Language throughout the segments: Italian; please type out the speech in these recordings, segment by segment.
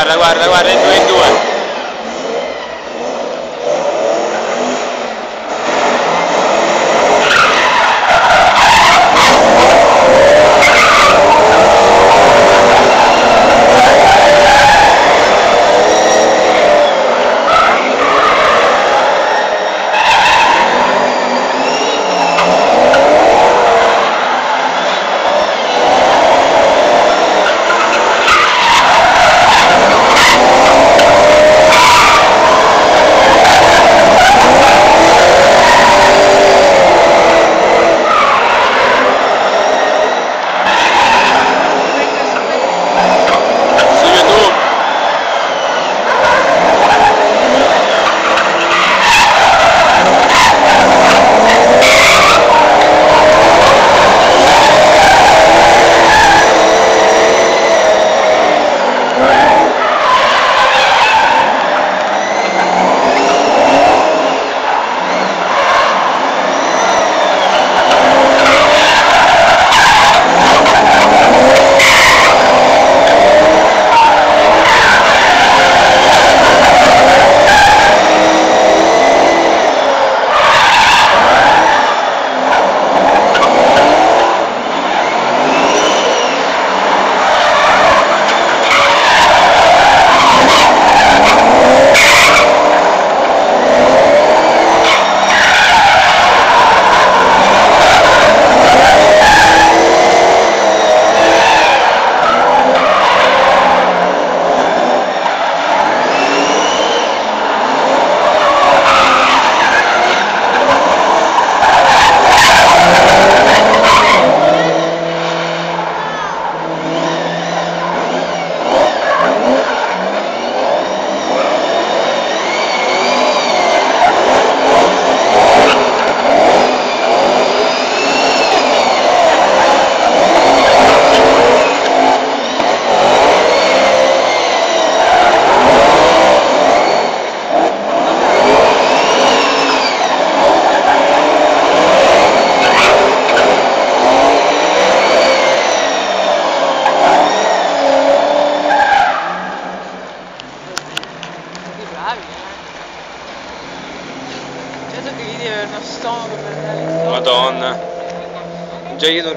Guarda, guarda, guarda, in due in due.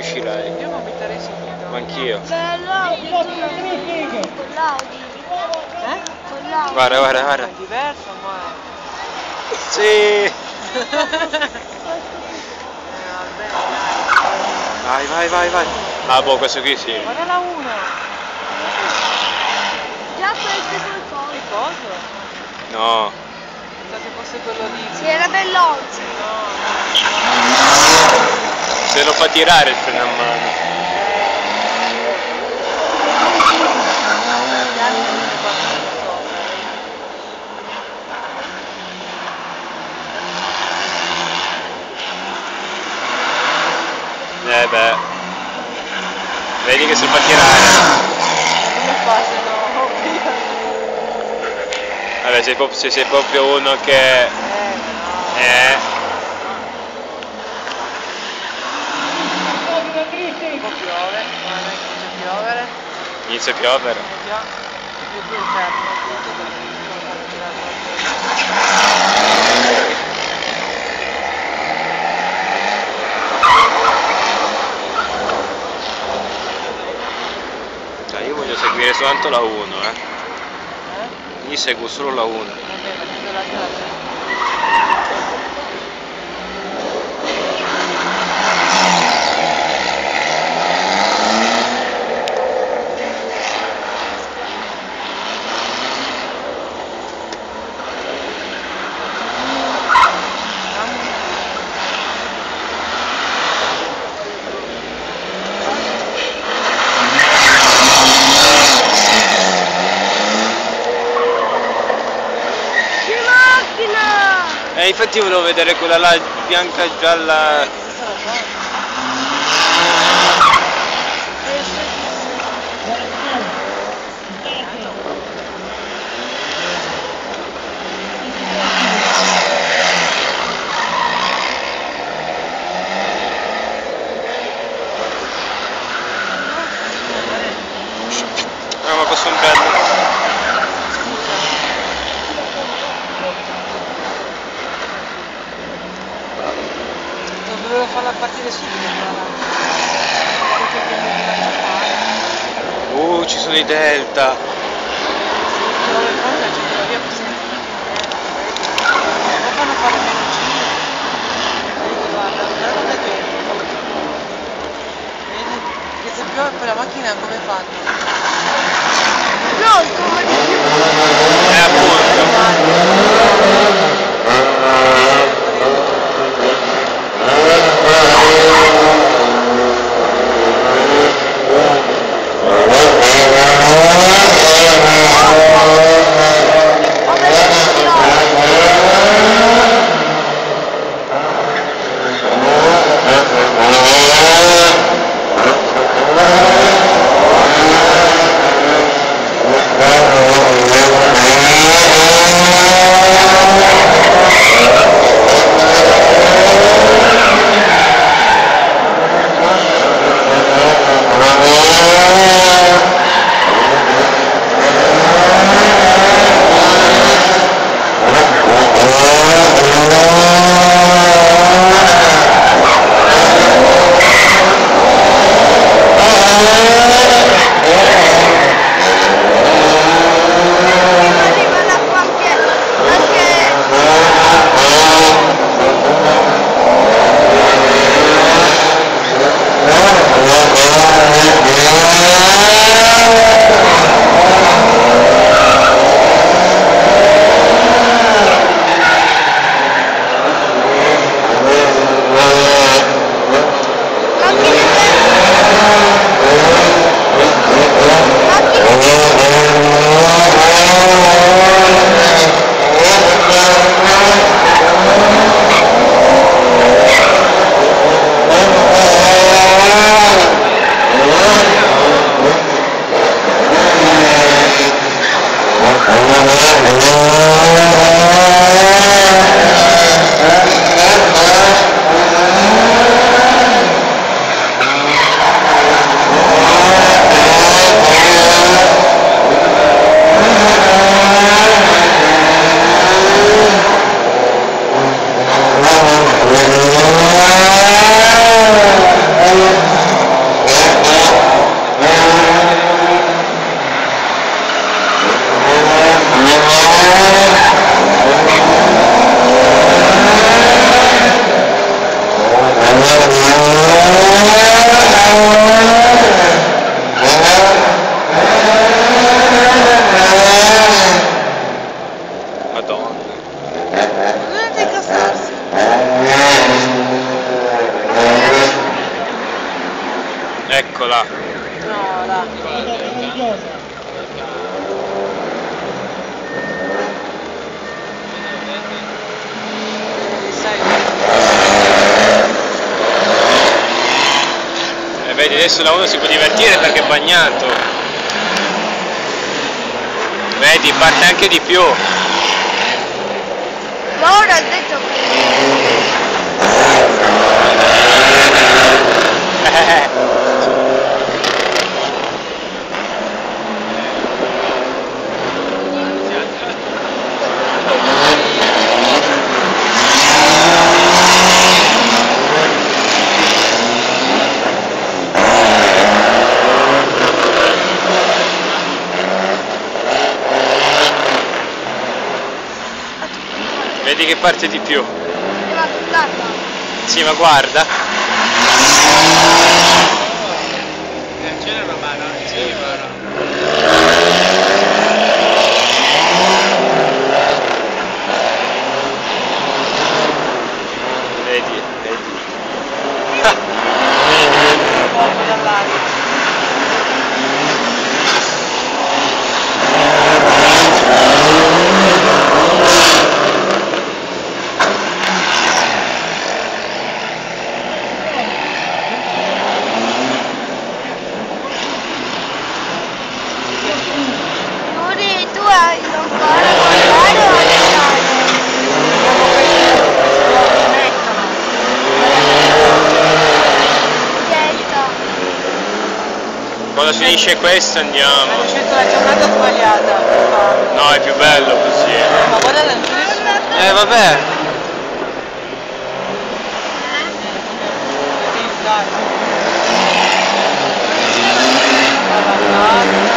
Già io non. Io vomiterei subito. Ma anch'io. L'Audi, con l'Audi, Eh? con l'Audi. Guarda, guarda, È guarda. diverso, ma... Sì. Eh, Vai, vai, vai, vai. Ah, boh, questo qui sì. Guarda la 1. Già questo sul collo. Che cosa? No. Pensavo fosse quello lì. Si era bell'oggi. No. Se lo fa tirare il freno a mano. Eh beh. Vedi che si fa tirare. Come fa se? Via. Vabbè, sei proprio- se sei proprio uno che... Eh, no. Eh... Un po' piove, guarda comincia a piovere. Inizia a piovere. Fanno girare troppo. Cioè, io voglio seguire soltanto la 1, eh. Eh? Io seguo solo la 1. Vabbè, ma tutto l'altro la prendo. Che macchina! Eh, infatti volevo vedere quella là bianca gialla. Questa la fa. Ah, ma questo è un bello. farla partire subito quella Perché il tempo di lanciare. Uh, ci sono i delta. Se lo vuoi fare la gente va via per senza O fanno fare meno 5. Vedi, guarda, guarda da dentro. Vedi? Che se piove poi la macchina come fanno? No, come. Eh, appunto. Sai, E vedi, adesso la uno si può divertire perché è bagnato. Vedi, parte anche di più. ma ora ha detto che Vedi che parte di più. Sì, ma guarda. Quando finisce questo andiamo. Hanno scelto la giornata sbagliata. No, è più bello così. Ma guarda c'è nessuno. Eh vabbè. dai.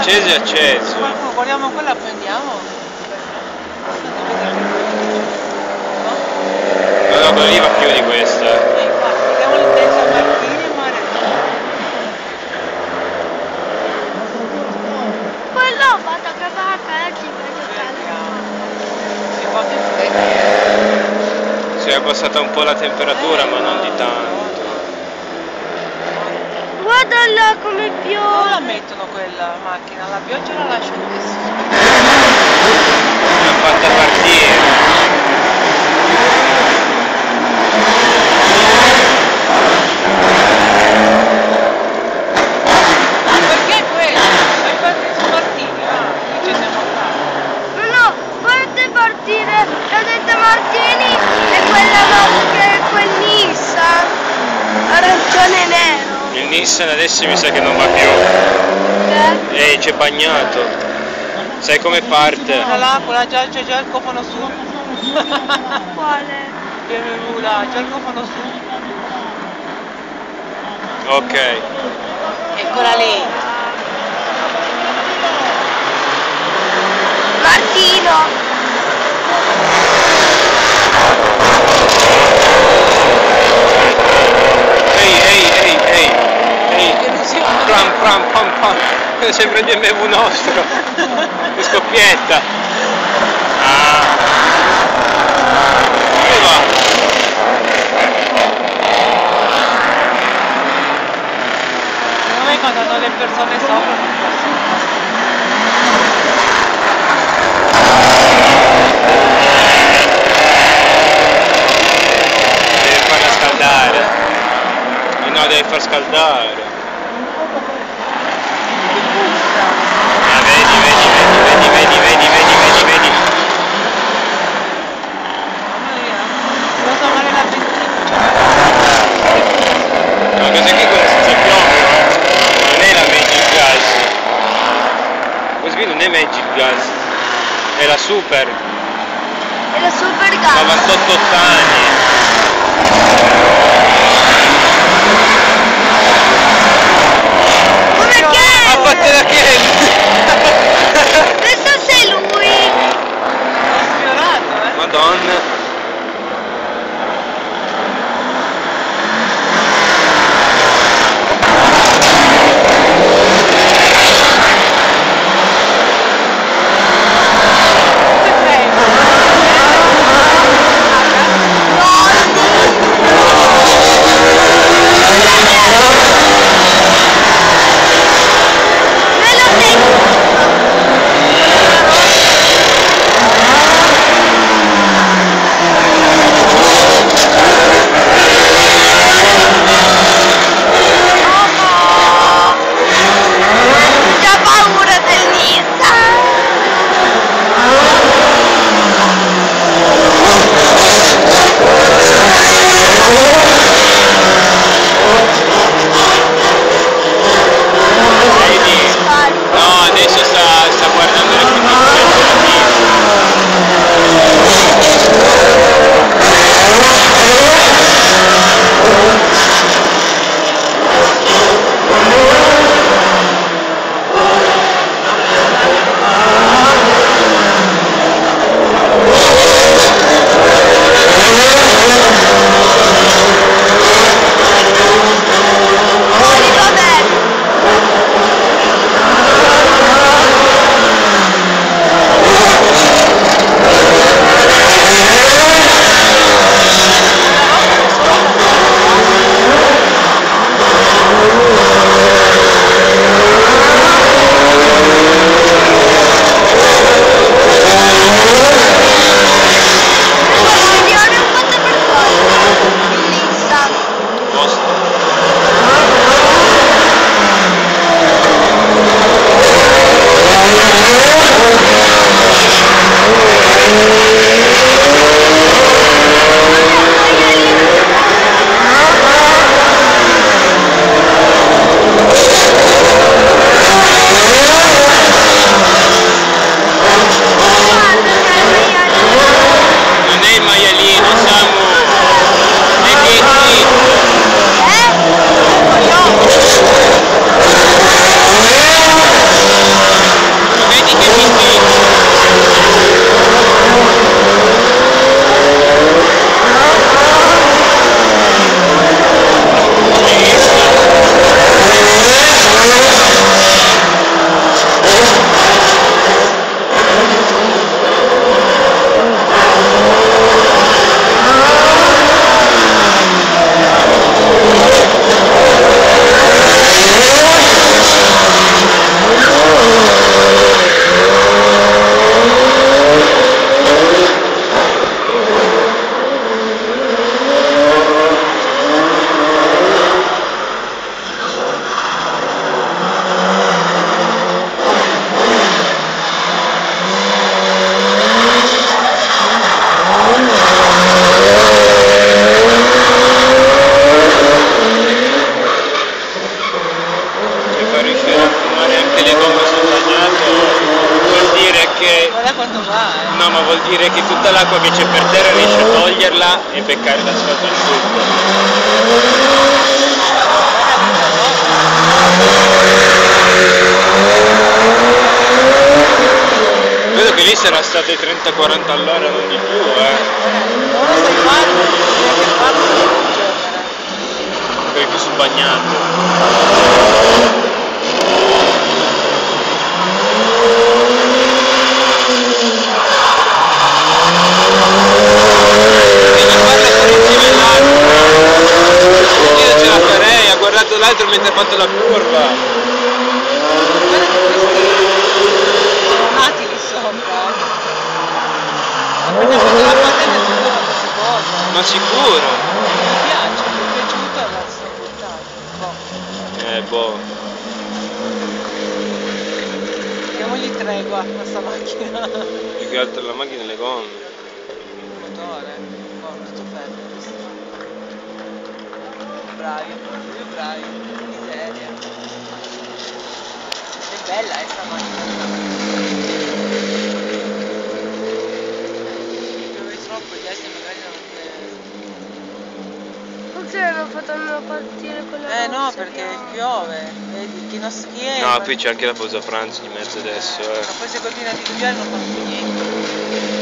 accesi accesi. Qualcuno guardiamo quella prendiamo? No no quella lì va più di questa. Vediamo l'intesa Martini mare quello vado a provare a calci per giocare si è abbassata un po' la temperatura ma non di tanto. Guarda là come Non la piove! mettono quella macchina, la pioggia la lasciano adesso. L'ha fatta partire. Perché quello? Hai fatto su Martini, ah, qui ci siamo qua. No, no, guarda partire la detta Martini e quella rossa che è quel Nissan arancione e Nissan adesso mi sa che non va più. Eh? Eh, c'è bagnato. Sai come parte? Quella là, quella già, c'è già il cofano su. Quale? BMW là, già il cofano su. Ok. Eccola lì. Martino! Ehi, ehi, ehi, ehi. Ehi. Pram, pram, pam, pam. Sembra il BMW nostro. Che scoppietta. Ah. Dove va? Secondo me quando hanno le persone sopra non possono. Deve farla scaldare. Eh no, deve far scaldare. Magic Gas, è la Super, E la super gas. 98 anni. Come Ha che? fatto la Ken! Questo sei lui! Eh? Madonna. Dire che tutta l'acqua che c'è per terra riesce a toglierla e beccare l'asfalto asciutto. Vedo che lì sarà state 30-40 all'ora, non di più, eh. Perché sul bagnato. Io ce la farei, ha guardato l'altro mentre ha fatto la curva. Ma sicuro? Mi piace, mi è sua puntata. Boh, Eh boh. diamogli tregua a questa macchina. Più che altro la macchina e le gomme. Il motore, boh, tutto fermo. Bravi, proprio bravi, miseria. È bella eh, sta macchina. Piove troppo, gli altri magari non... Forse hanno fatto partire quella Eh no, perché che- piove, vedi, che non schiena. No, qui c'è anche la pausa pranzo di mezzo adesso, eh. Ma poi se continua a diluviare non fa più niente.